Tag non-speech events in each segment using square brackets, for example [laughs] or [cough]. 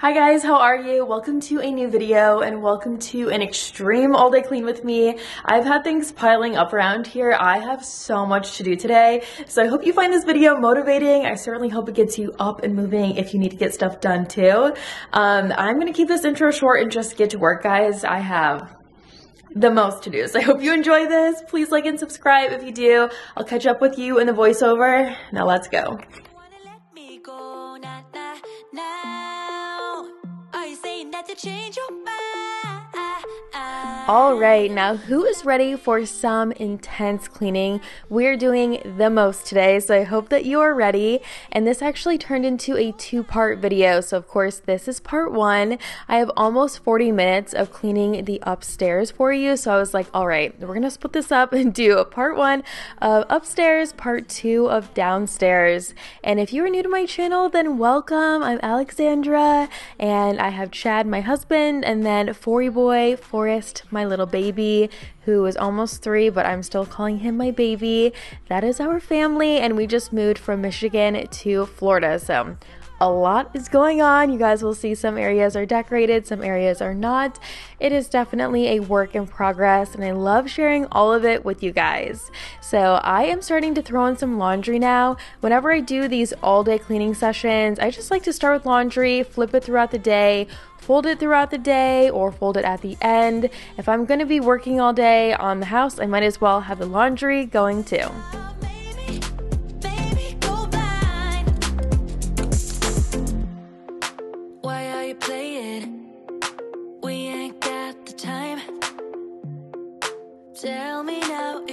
Hi guys, how are you? Welcome to a new video and welcome to an extreme all day clean with me. I've had things piling up around here. I have so much to do today. So I hope you find this video motivating. I certainly hope it gets you up and moving if you need to get stuff done too. Um, I'm gonna keep this intro short and just get to work guys. I have the most to do. So I hope you enjoy this. Please like and subscribe if you do. I'll catch up with you in the voiceover. Now let's go. Change your all right, now who is ready for some intense cleaning? We're doing the most today, so I hope that you are ready. And this actually turned into a two part video. So, of course, this is part one. I have almost 40 minutes of cleaning the upstairs for you. So, I was like, all right, we're gonna split this up [laughs] and do a part one of upstairs, part two of downstairs. And if you are new to my channel, then welcome. I'm Alexandra, and I have Chad, my husband, and then Fory Boy, Forrest, my my little baby who is almost three, but I'm still calling him my baby. That is our family, and we just moved from Michigan to Florida. So a lot is going on. You guys will see some areas are decorated, some areas are not. It is definitely a work in progress, and I love sharing all of it with you guys. So, I am starting to throw in some laundry now. Whenever I do these all day cleaning sessions, I just like to start with laundry, flip it throughout the day, fold it throughout the day or fold it at the end. If I'm going to be working all day on the house, I might as well have the laundry going too. Tell me now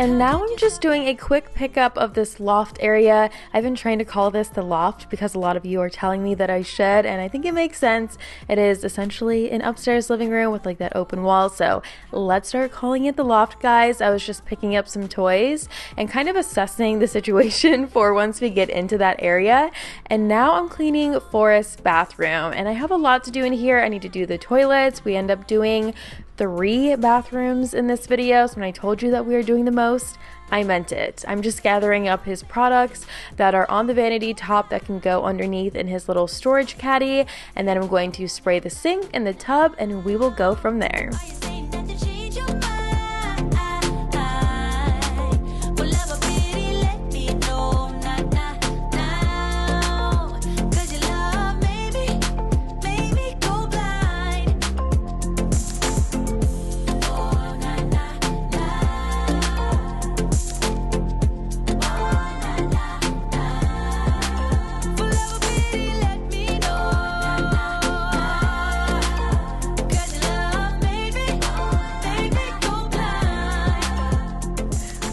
And now I'm just doing a quick pickup of this loft area. I've been trying to call this the loft because a lot of you are telling me that I should, and I think it makes sense. It is essentially an upstairs living room with like that open wall. So let's start calling it the loft, guys. I was just picking up some toys and kind of assessing the [laughs] situation for once we get into that area. And now I'm cleaning Forrest's bathroom, and I have a lot to do in here. I need to do the toilets. We end up doing three bathrooms in this video. So when I told you that we are doing the most, I meant it. I'm just gathering up his products that are on the vanity top that can go underneath in his little storage caddy. And then I'm going to spray the sink and the tub and we will go from there.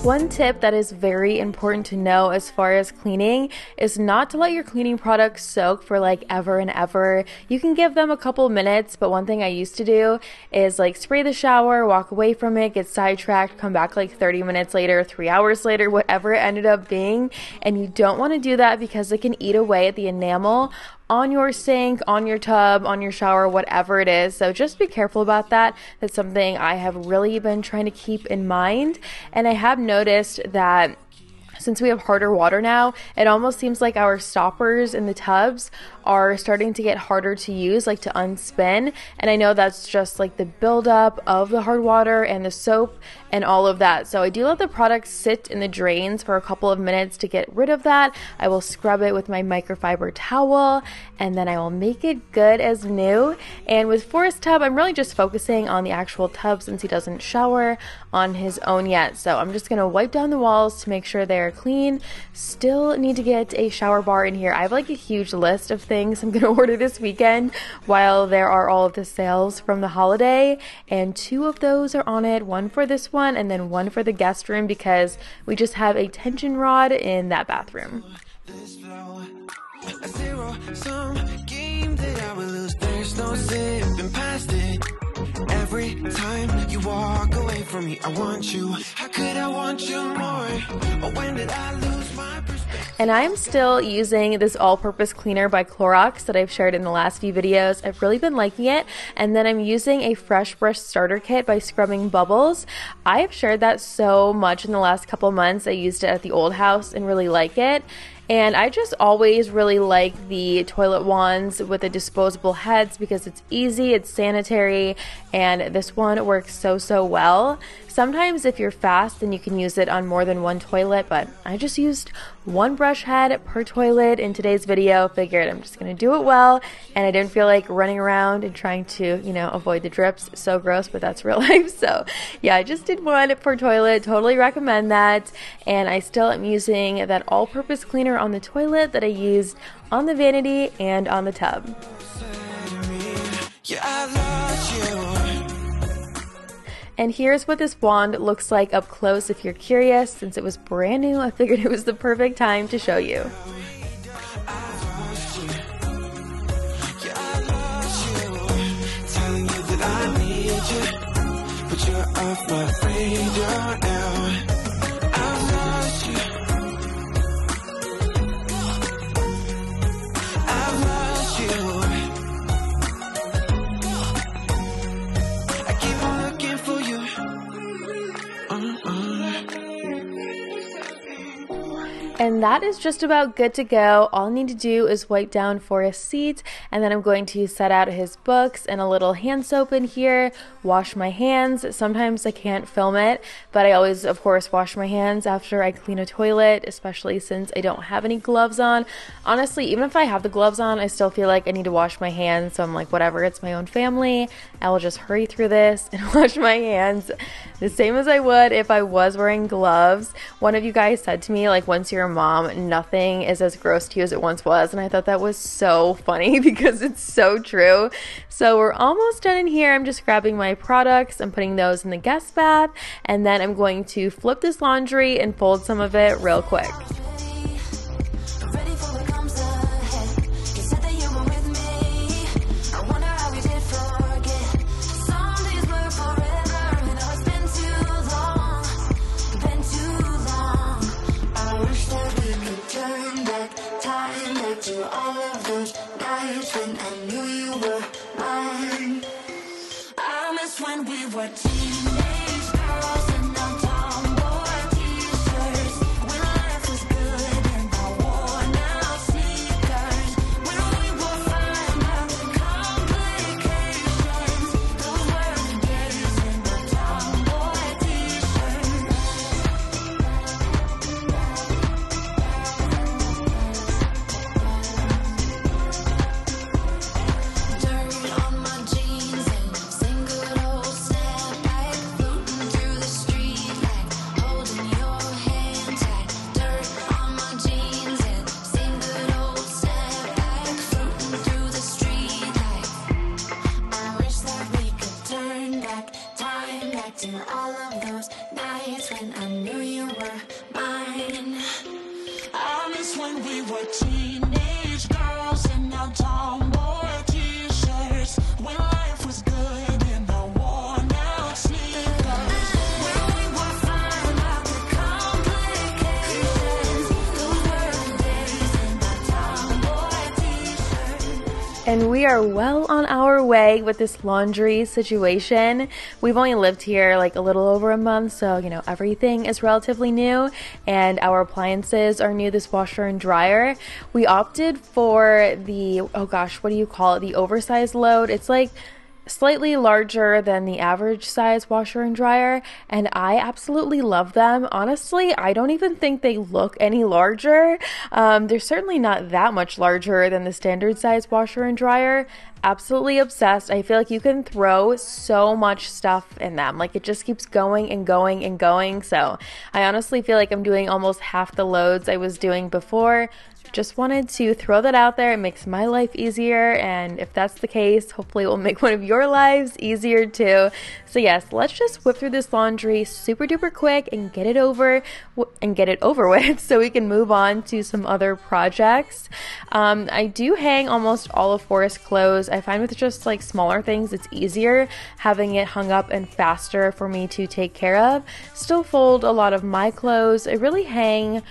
One tip that is very important to know as far as cleaning is not to let your cleaning products soak for like ever and ever. You can give them a couple minutes, but one thing I used to do is like spray the shower, walk away from it, get sidetracked, come back like 30 minutes later, three hours later, whatever it ended up being. And you don't want to do that because it can eat away at the enamel on your sink, on your tub, on your shower, whatever it is. So just be careful about that. That's something I have really been trying to keep in mind. And I have noticed that since we have harder water now, it almost seems like our stoppers in the tubs are starting to get harder to use, like to unspin. And I know that's just like the buildup of the hard water and the soap and all of that. So I do let the product sit in the drains for a couple of minutes to get rid of that. I will scrub it with my microfiber towel and then I will make it good as new. And with Forrest Tub, I'm really just focusing on the actual tub since he doesn't shower on his own yet. So I'm just gonna wipe down the walls to make sure they're clean. Still need to get a shower bar in here. I have like a huge list of things I'm [laughs] going to order this weekend while there are all of the sales from the holiday. And two of those are on it one for this one and then one for the guest room because we just have a tension rod in that bathroom. Every time you walk away from me, I want you. How could I want you more? Or when did I lose my? And I'm still using this all-purpose cleaner by Clorox that I've shared in the last few videos. I've really been liking it. And then I'm using a Fresh Brush Starter Kit by Scrubbing Bubbles. I have shared that so much in the last couple months. I used it at the old house and really like it. And I just always really like the toilet wands with the disposable heads because it's easy, it's sanitary, and this one works so, so well. Sometimes if you're fast, then you can use it on more than one toilet, but I just used one brush head per toilet in today's video. Figured I'm just gonna do it well, and I didn't feel like running around and trying to, you know, avoid the drips. So gross, but that's [laughs] real life. So yeah, I just did one per toilet. Totally recommend that. And I still am using that all-purpose cleaner on the toilet that I used on the vanity and on the tub. Yeah, and here's what this wand looks like up close if you're curious. Since it was brand new, I figured it was the perfect time to show you. Off my radar now And that is just about good to go. All I need to do is wipe down Forrest's seat, and then I'm going to set out his books and a little hand soap in here, wash my hands. Sometimes I can't film it, but I always, of course, wash my hands after I clean a toilet, especially since I don't have any gloves on. Honestly, even if I have the gloves on, I still feel like I need to wash my hands. So I'm like, whatever, it's my own family. I will just hurry through this [laughs] and wash my hands the same as I would if I was wearing gloves. One of you guys said to me, like, once you're mom, nothing is as gross to you as it once was. And I thought that was so funny [laughs] because it's so true. So we're almost done in here. I'm just grabbing my products and putting those in the guest bath. And then I'm going to flip this laundry and fold some of it real quick. And when I must when we are well on our way with this laundry situation. We've only lived here like a little over a month, so you know, everything is relatively new, and our appliances are new this washer and dryer. We opted for the oh gosh, what do you call it? The oversized load. It's like slightly larger than the average size washer and dryer, and I absolutely love them. Honestly, I don't even think they look any larger. Um, they're certainly not that much larger than the standard size washer and dryer. Absolutely obsessed. I feel like you can throw so much stuff in them. Like it just keeps going and going and going. So I honestly feel like I'm doing almost half the loads I was doing before just wanted to throw that out there. It makes my life easier, and if that's the case, hopefully it will make [laughs] one of your lives easier too. So yes, let's just whip through this laundry super duper quick and get it over and get it over [laughs] with, so we can move on to some other projects. Um, I do hang almost all of Forrest clothes. I find with just like smaller things, it's easier having it hung up and faster for me to take care of. Still fold a lot of my clothes. I really hang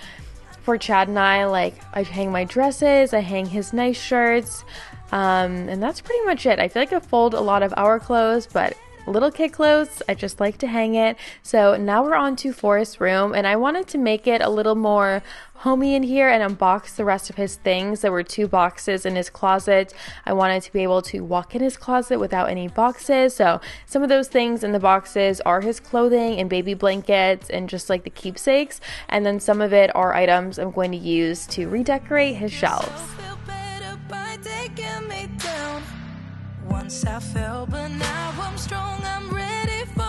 for Chad and I, like I hang my dresses, I hang his nice shirts, um, and that's pretty much it. I feel like I fold a lot of our clothes, but little kid clothes. I just like to hang it. So now we're on to Forrest's room, and I wanted to make it a little more homey in here and unbox the rest of his things. There were two boxes in his closet. I wanted to be able to walk in his closet without any boxes. So some of those things in the boxes are his clothing and baby blankets and just like the keepsakes. And then some of it are items I'm going to use to redecorate his shelves. Once I fell, but now I'm strong. I'm ready for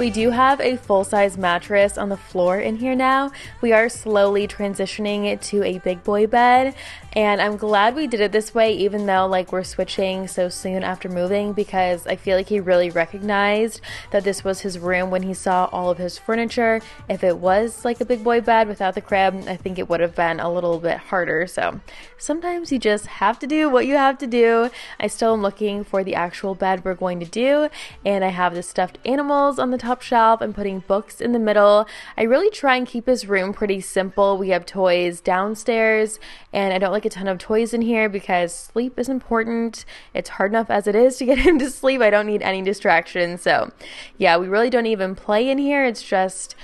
We do have a full size mattress on the floor in here now. We are slowly transitioning it to a big boy bed, and I'm glad we did it this way, even though like we're switching so soon after moving, because I feel like he really recognized that this was his room when he saw all of his furniture. If it was like a big boy bed without the crib, I think it would have been a little bit harder. So sometimes you just have to do what you have to do. I still am looking for the actual bed we're going to do, and I have the stuffed animals on the top shelf and putting books in the middle. I really try and keep his room pretty simple. We have toys downstairs, and I don't like a ton of toys in here because sleep is important. It's hard enough as it is to get [laughs] him to sleep. I don't need any distractions. So, yeah, we really don't even play in here. It's just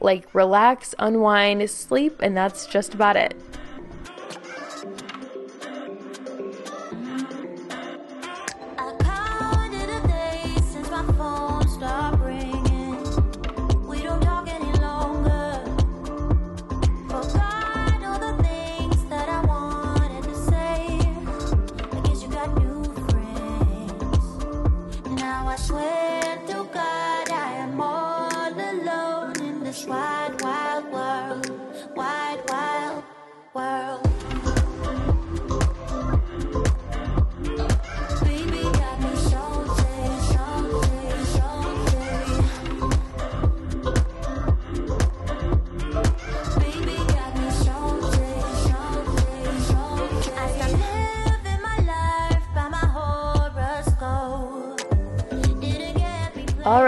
like relax, unwind, sleep, and that's just about it. All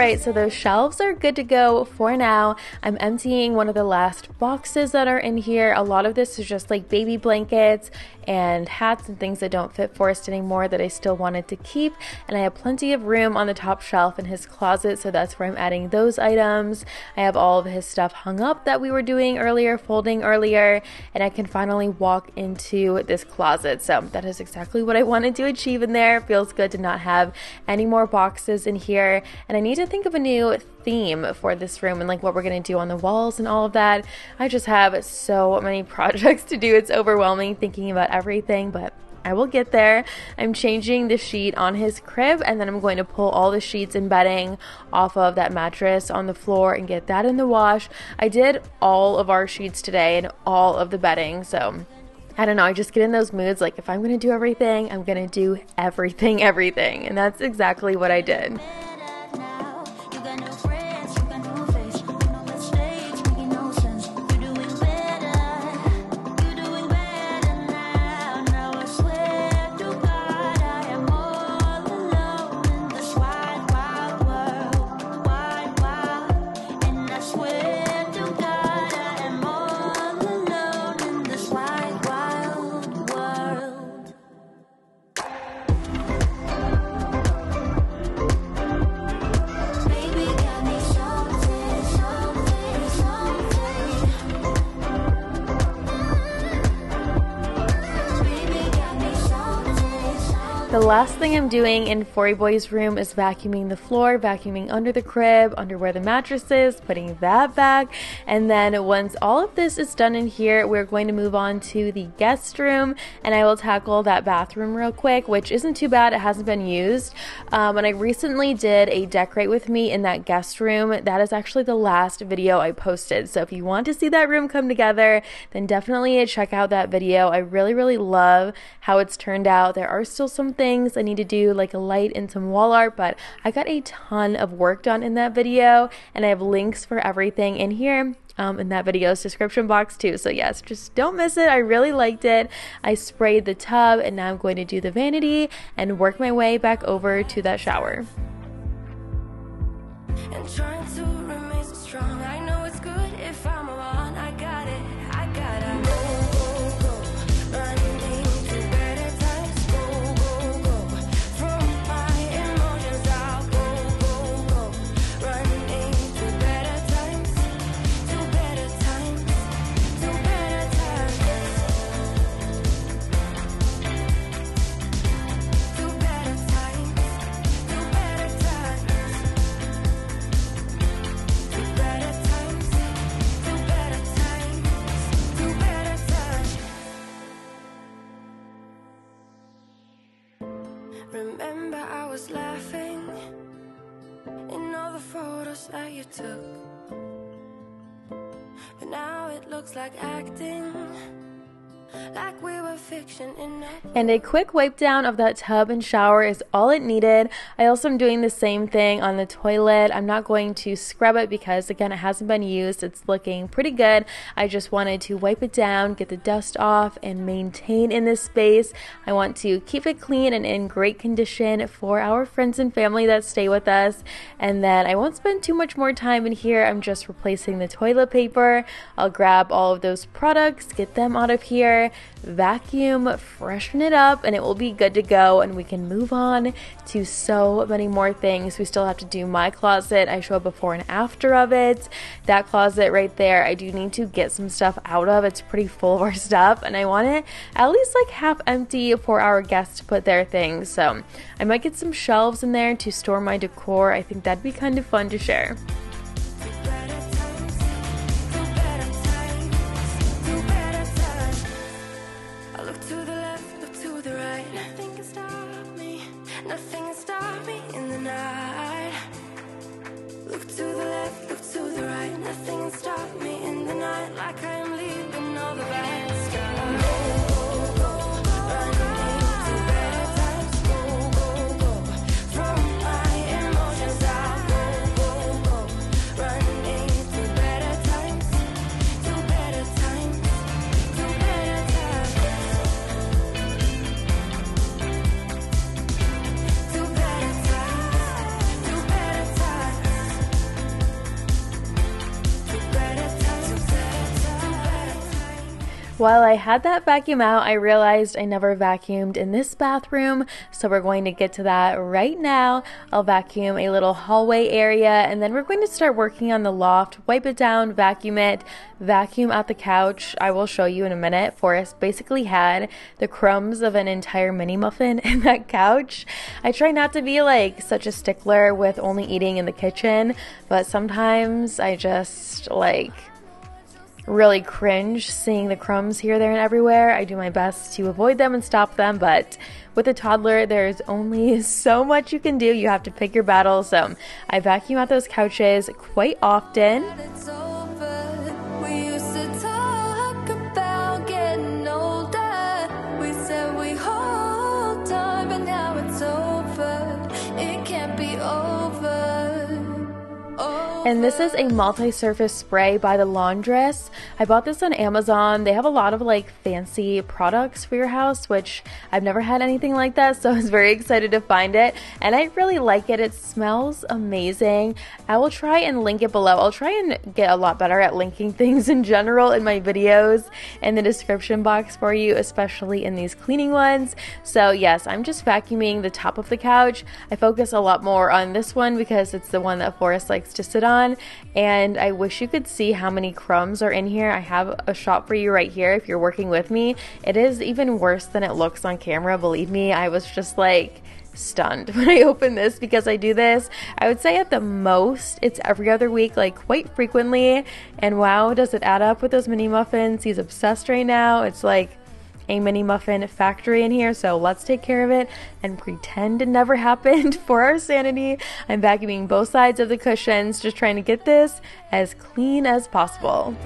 right, so those shelves are good to go for now. I'm emptying one of the last boxes that are in here. A lot of this is just like baby blankets and hats and things that don't fit Forrest anymore that I still wanted to keep. And I have plenty of room on the top shelf in his closet, so that's where I'm adding those items. I have all of his stuff hung up that we were doing earlier, folding earlier, and I can finally walk into this closet. So that is exactly what I wanted to achieve in there. Feels good to not have any more boxes in here. And I need to think of a new theme for this room and like what we're going to do on the walls and all of that. I just have so many [laughs] projects to do. It's overwhelming thinking about everything, but I will get there. I'm changing the sheet on his crib and then I'm going to pull all the sheets and bedding off of that mattress on the floor and get that in the wash. I did all of our sheets today and all of the bedding, so I don't know, I just get in those moods like if I'm to do everything, I'm to do everything, [laughs] everything. And that's exactly what I did. Doing in Fory Boy's room is vacuuming the floor, vacuuming under the crib, under where the mattress is, putting that back. And then once all of this is done in here, we're going to move on to the guest room and I will tackle that bathroom real quick, which isn't too bad. It hasn't been used. Um, and I recently did a decorate with me in that guest room. That is actually the last video I posted. So if you want to see that room come together, then definitely check out that video. I really, really love how it's turned out. There are still some things I need to do, like a light and some wall art, but I got a ton of work done in that video, and I have links for everything in here. Um, in that video's description box too. So yes, just don't miss it. I really liked it. I sprayed the tub and now I'm going to do the vanity and work my way back over to that shower. And a quick wipe down of that tub and shower is all it needed. I also am doing the same thing on the toilet. I'm not going to scrub it because, again, it hasn't been used. It's looking pretty good. I just wanted to wipe it down, get the dust off, and maintain in this space. I want to keep it clean and in great condition for our friends and family that stay with us. And then I won't spend too much more time in here. I'm just replacing the toilet paper. I'll grab all of those products, get them out of here, vacuum, freshen it up, and it will be good to go. And we can move on to so many more things. We still have to do my closet. I show a before and after of it. That closet right there, I do need to get some stuff out of. It's pretty full of our [laughs] stuff, and I want it at least like half empty for our guests to put their things. So I might get some shelves in there to store my decor. I think that'd be kind of fun to share. While I had that vacuum out, I realized I never vacuumed in this bathroom, so we're going to get to that right now. I'll vacuum a little hallway area and then we're going to start working on the loft, wipe it down, vacuum it, vacuum out the couch. I will show you in a minute. Forrest basically had the crumbs of an entire mini muffin [laughs] in that couch. I try not to be like such a stickler with only eating in the kitchen, but sometimes I just like really cringe seeing the crumbs here, there, and everywhere. I do my best to avoid them and stop them, but with a toddler, there's only [laughs] so much you can do. You have to pick your battles. So I vacuum out those couches quite often. And this is a multi-surface spray by the Laundress. I bought this on Amazon. They have a lot of like fancy products for your house, which I've never had anything like that, so [laughs] I was very excited to find it. And I really like it. It smells amazing. I will try and link it below. I'll try and get a lot better at linking [laughs] things in general in my videos in the description box for you, especially in these cleaning ones. So yes, I'm just vacuuming the top of the couch. I focus a lot more on this one because it's the one that Forrest likes to sit on Amazon, and I wish you could see how many crumbs are in here. I have a shot for you right here if you're working with me. It is even worse than it looks on camera, believe me. I was just like, stunned [laughs] when I open this because I do this. I would say at the most it's every other week, like quite frequently. And wow, does it add up with those mini muffins? He's obsessed right now. It's like a mini muffin factory in here, so let's take care of it and pretend it never [laughs] happened for our sanity. I'm vacuuming both sides of the cushions, just trying to get this as clean as possible.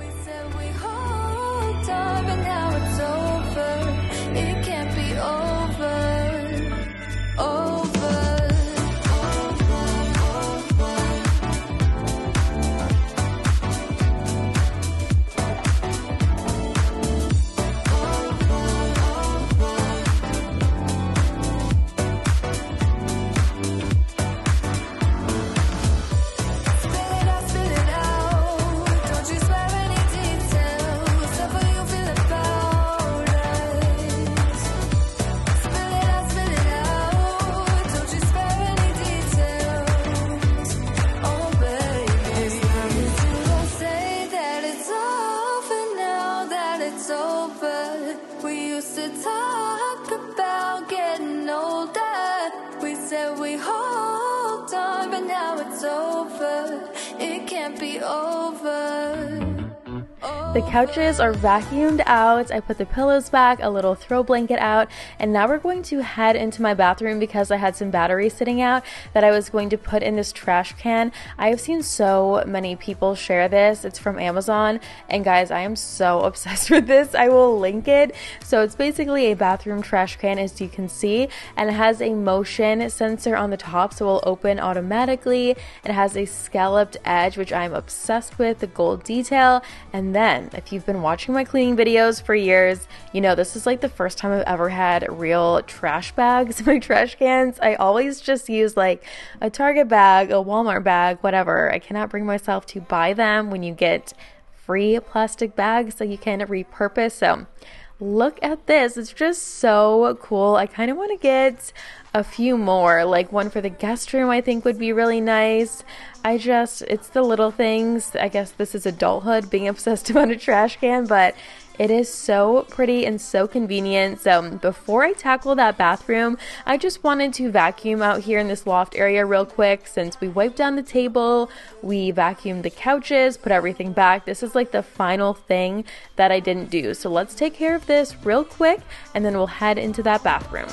The couches are vacuumed out. I put the pillows back, a little throw blanket out, and now we're going to head into my bathroom because I had some batteries sitting out that I was going to put in this trash can. I have seen so many people share this. It's from Amazon, and guys, I am so [laughs] obsessed with this. I will link it. So it's basically a bathroom trash can, as you can see, and it has a motion sensor on the top, so it will open automatically. It has a scalloped edge, which I'm obsessed with, the gold detail, and then again, if you've been watching my cleaning videos for years, you know this is like the first time I've ever had real trash bags in my [laughs] trash cans. I always just use like a Target bag, a Walmart bag, whatever. I cannot bring myself to buy them when you get free plastic bags that you can repurpose. So, look at this. It's just so cool. I kind of want to get a few more, like one for the guest room, I think would be really nice. I just, it's the little things. I guess this is adulthood being [laughs] obsessed about a trash can, but it is so pretty and so convenient. So, before I tackle that bathroom, I just wanted to vacuum out here in this loft area real quick since we wiped down the table, we vacuumed the couches, put everything back. This is like the final thing that I didn't do. So, let's take care of this real quick and then we'll head into that bathroom.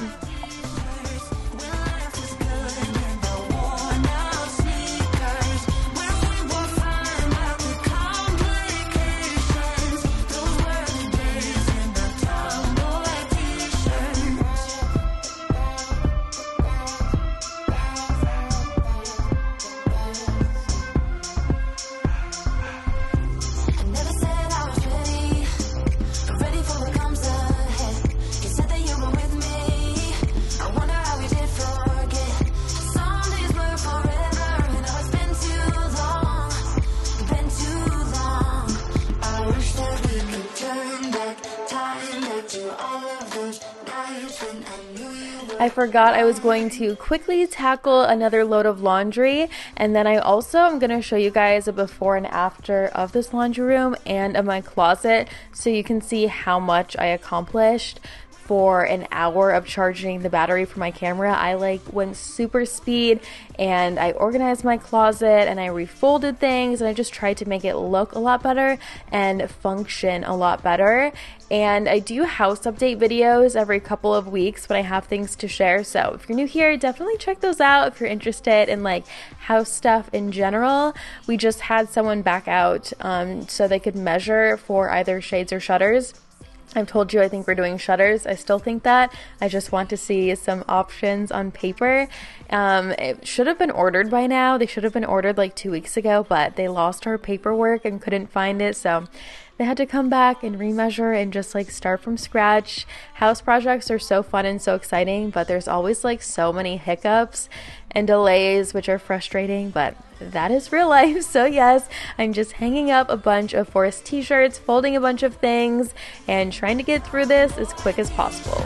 I forgot I was going to quickly tackle another load of laundry and then I also am going to show you guys a before and after of this laundry room and of my closet so you can see how much I accomplished for an hour of charging the battery for my camera. I like went super speed and I organized my closet and I refolded things and I just tried to make it look a lot better and function a lot better. And I do house update videos every couple of weeks when I have things to share. So if you're new here, definitely check those out if you're interested in like house stuff in general. We just had someone back out um, so they could measure for either shades or shutters. I've told you I think we're doing shutters. I still think that. I just want to see some options on paper. Um, it should have been ordered by now. They should have been ordered like two weeks ago, but they lost our paperwork and couldn't find it. So they had to come back and remeasure and just like start from scratch. House projects are so fun and so exciting, but there's always like so many hiccups and delays, which are frustrating, but that is real [laughs] life. So, yes, I'm just hanging up a bunch of Forrest t shirts, folding a bunch of things, and trying to get through this as quick as possible.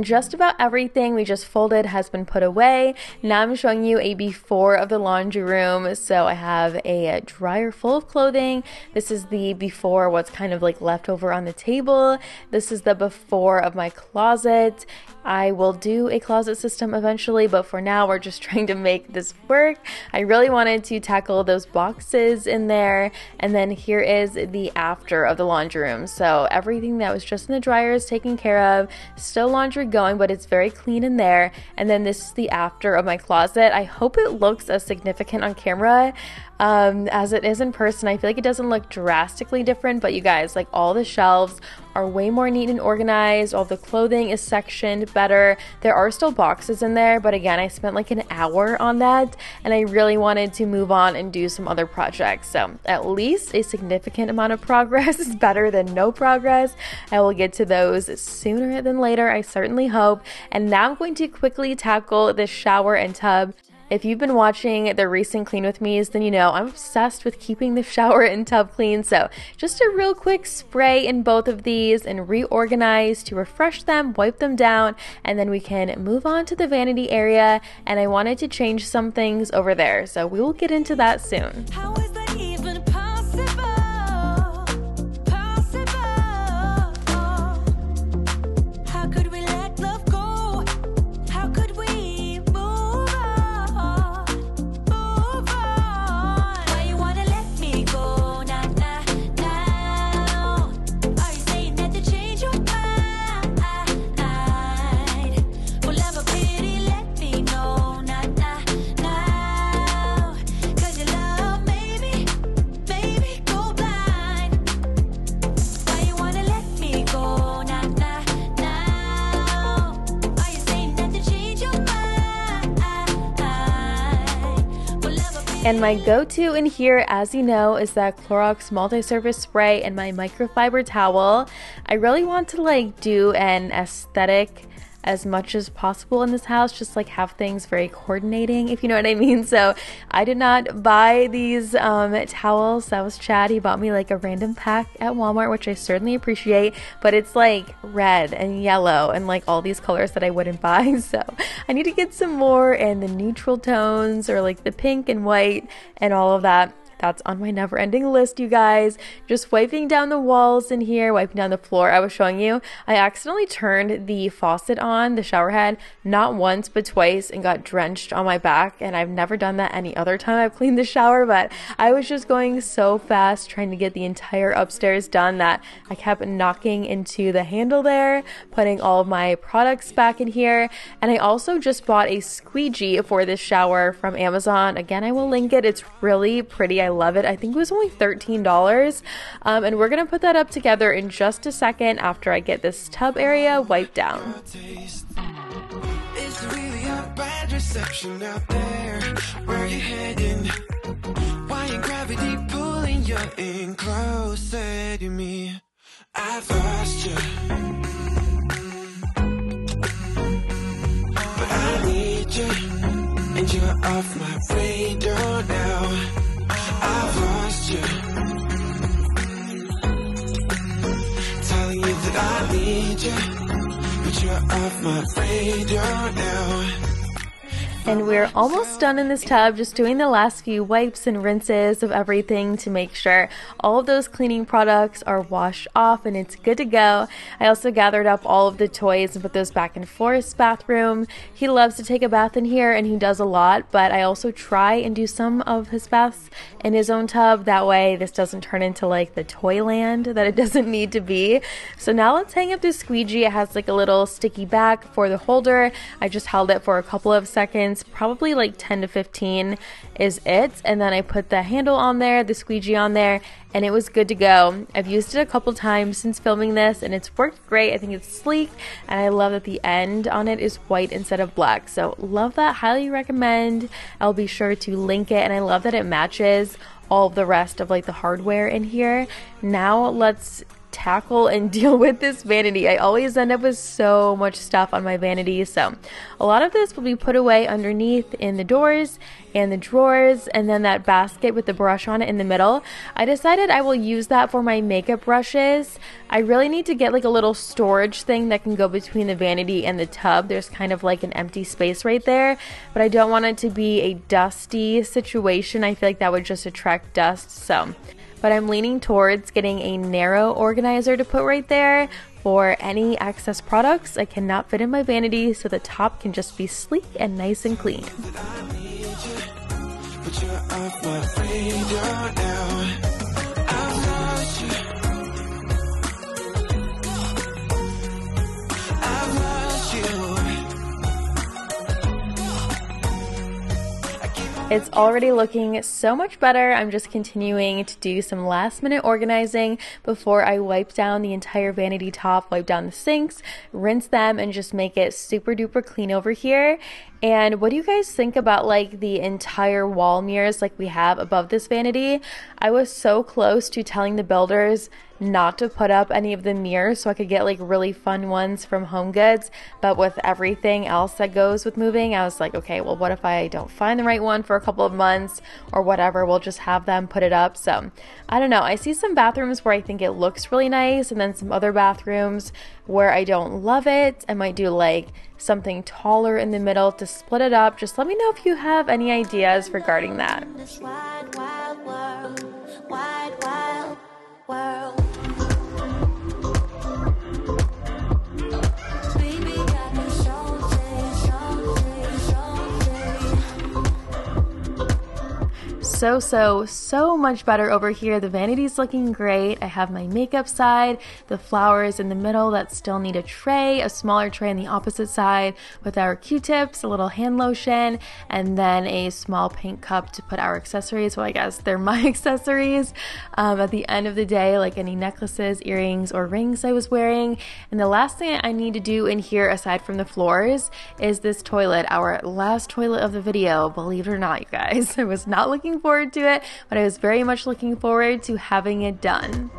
And just about everything we just folded has been put away. Now I'm showing you a before of the laundry room. So I have a dryer full of clothing. This is the before, what's kind of like left over on the table. This is the before of my closet. I will do a closet system eventually, but for now, we're just [laughs] trying to make this work. I really wanted to tackle those boxes in there. And then here is the after of the laundry room. So everything that was just in the dryer is taken care of. Still laundry going, but it's very clean in there. And then this is the after of my closet. I hope it looks as significant on camera um, as it is in person. I feel like it doesn't look drastically different, but you guys, like all the shelves are way more neat and organized. All the clothing is sectioned better. There are still boxes in there, but again, I spent like an hour on that and I really wanted to move on and do some other projects. So, at least a significant amount of [laughs] progress is better than no progress. I will get to those sooner than later, I certainly hope. And now I'm going to quickly tackle the shower and tub. If you've been watching the recent Clean With Me's, then you know I'm obsessed with keeping the [laughs] shower and tub clean. So, just a real quick spray in both of these and reorganize to refresh them, wipe them down, and then we can move on to the vanity area. And I wanted to change some things over there. So, we will get into that soon. And my go to in here, as you know, is that Clorox multi surface spray and my microfiber towel. I really want to like do an aesthetic as much as possible in this house, just like have things very coordinating, if you know what I mean. So I did not buy these um, towels. That was Chad. He bought me like a random pack at Walmart, which I certainly appreciate, but it's like red and yellow and like all these colors that I wouldn't [laughs] buy. So I need to get some more and the neutral tones or like the pink and white and all of that. That's on my never ending list, you guys. Just wiping down the walls in here, wiping down the floor. I was showing you, I accidentally turned the faucet on, the shower head, not once but twice and got drenched on my back. And I've never done that any other time I've cleaned the shower, but I was just going so fast trying to get the entire upstairs done that I kept knocking into the handle there, putting all of my products back in here. And I also just bought a squeegee for this shower from Amazon. Again, I will link it. It's really pretty. I love it. I think it was only $13. Um, and we're going to put that up together in just a second after I get this tub area wiped down. Where you heading? Why? I've lost you. But I need you. And you're off my radar now. You. Telling you that I need you. But you're off my radar now. And we're almost done in this tub, just doing the last few wipes and rinses of everything to make sure all of those cleaning products are washed off and it's good to go. I also gathered up all of the toys and put those back in Forrest's bathroom. He loves to take a bath in here and he does a lot, but I also try and do some of his baths in his own tub. That way, this doesn't turn into like the toy land that it [laughs] doesn't need to be. So now let's hang up the squeegee. It has like a little sticky back for the holder. I just held it for a couple of seconds, probably like 10 to 15 is it. And then I put the handle on there, the squeegee on there, and it was good to go. I've used it a couple times since filming this and it's worked great. I think it's sleek and I love that the end on it is white instead of black. So, love that. Highly recommend. I'll be sure to link it and I love that it matches all the rest of like the hardware in here. Now, let's tackle and [laughs] deal with this vanity. I always end up with so much stuff on my vanity. So, a lot of this will be put away underneath in the doors and the drawers, and then that basket with the brush on it in the middle. I decided I will use that for my makeup brushes. I really need to get like a little storage thing that can go between the vanity and the tub. There's kind of like an empty space right there, but I don't want it to be a dusty situation. I feel like that would just attract dust. So, but I'm leaning towards getting a narrow organizer to put right there for any excess products. I cannot fit in my vanity so the top can just be sleek and nice and clean. It's already looking so much better. I'm just continuing to do some last minute organizing before I wipe down the entire vanity top, wipe down the sinks, rinse them, and just make it super duper clean over here. And what do you guys think about like the entire wall mirrors like we have above this vanity? I was so close to telling the builders not to put up any of the mirrors so I could get like really fun ones from HomeGoods. But with everything else that goes with moving, I was like, okay, well, what if I don't find the right one for a couple of months or whatever? We'll just have them put it up. So I don't know. I see some bathrooms where I think it looks really nice, and then some other bathrooms where I don't love it. I might do like something taller in the middle to split it up. Just let me know if you have any ideas regarding that. Wide, world, wide, world. So, so, so much better over here. The vanity's looking great. I have my makeup side, the flowers in the middle that still need a tray, a smaller tray on the opposite side with our Q-tips, a little hand lotion, and then a small pink cup to put our accessories. Well, I guess they're [laughs] my accessories. Um, at the end of the day, like any necklaces, earrings, or rings I was wearing. And the last thing I need to do in here, aside from the floors, is this toilet, our last toilet of the video. Believe it or not, you guys. [laughs] I was not looking forward to it, but I was very much looking forward to having it done.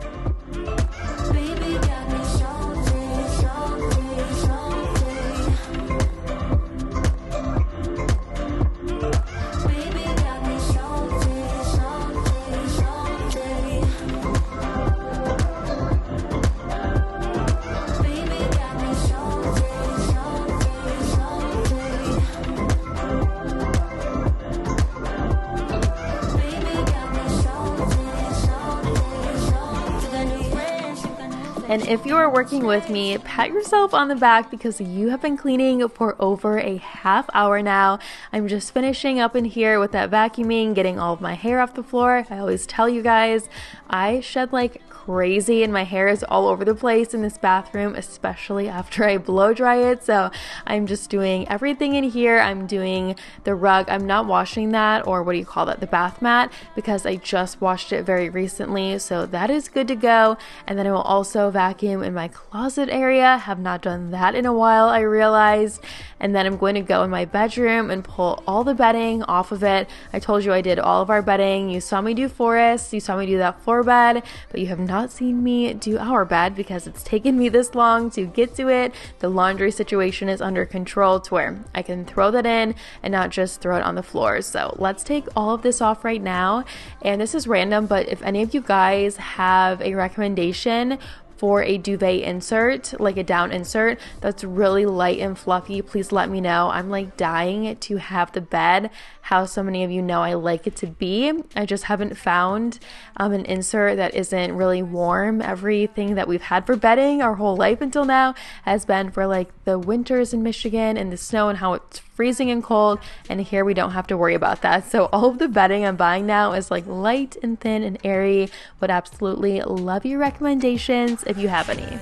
If you are working with me, pat yourself on the back because you have been cleaning for over a half hour now. I'm just finishing up in here with that vacuuming, getting all of my hair off the floor. I always tell you guys, I shed like crazy and my hair is all over the place in this bathroom, especially after I blow dry it. So I'm just doing everything in here. I'm doing the rug. I'm not washing that or what do you call that? The bath mat because I just washed it very recently. So that is good to go. And then I will also vacuum in my closet area. Have not done that in a while, I realized. And then I'm going to go in my bedroom and pull all the bedding off of it. I told you I did all of our bedding. You saw me do Forrest, you saw me do that floor bed, but you have not seen me do our bed because it's taken me this long to get to it. The laundry situation is under control to where I can throw that in and not just throw it on the floor. So let's take all of this off right now. And this is random, but if any of you guys have a recommendation for a duvet insert, like a down insert that's really light and fluffy, please let me know. I'm like dying to have the bed how so many of you know I like it to be. I just haven't found um, an insert that isn't really warm. Everything that we've had for bedding our whole life until now has been for like the winters in Michigan and the snow and how it's freezing and cold. And here we don't have to worry about that. So all of the bedding I'm buying now is like light and thin and airy. Would absolutely love your recommendations if you have any.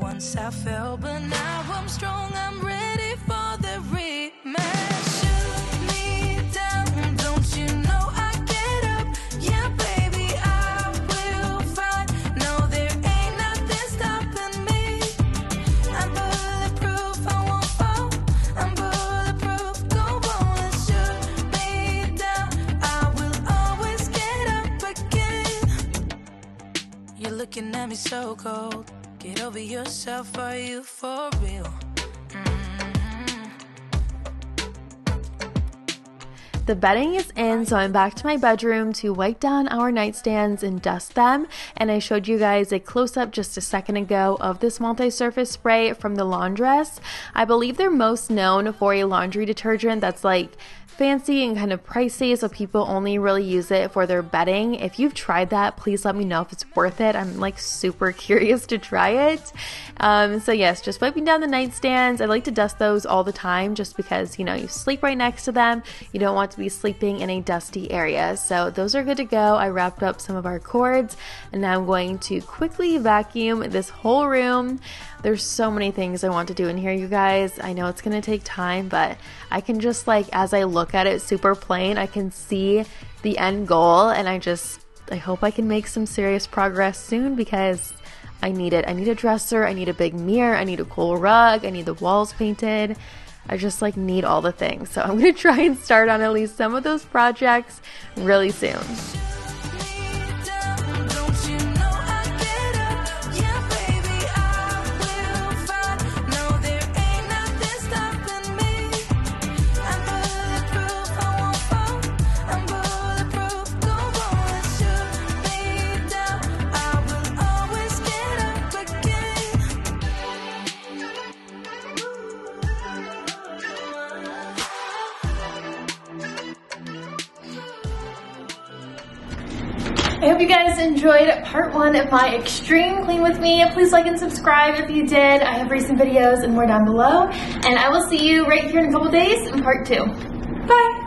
Once I fell, but now I'm strong. I'm ready at me so cold. Get over yourself, are you for real? Mm-hmm. The bedding is in, so I'm back to my bedroom to wipe down our nightstands and dust them. And I showed you guys a close up just a second ago of this multi surface spray from the Laundress. I believe they're most known for a laundry detergent that's like fancy and kind of pricey, so people only really use it for their bedding. If you've tried that, please let me know if it's worth it. I'm like super [laughs] curious to try it. Um, so, yes, just wiping down the nightstands. I like to dust those all the time just because, you know, you sleep right next to them. You don't want to be sleeping in a dusty area. So, those are good to go. I wrapped up some of our cords and now I'm going to quickly vacuum this whole room. There's so many things I want to do in here, you guys. I know it's going to take time, but I can just like, as I look at it super plain, I can see the end goal and I just, I hope I can make some serious progress soon because I need it. I need a dresser, I need a big mirror, I need a cool rug, I need the walls painted. I just like need all the things. So I'm going [laughs] to try and start on at least some of those projects really soon. Enjoyed part one of my extreme clean with me. Please like and subscribe if you did. I have recent videos and more down below. And I will see you right here in a couple days in part two. Bye!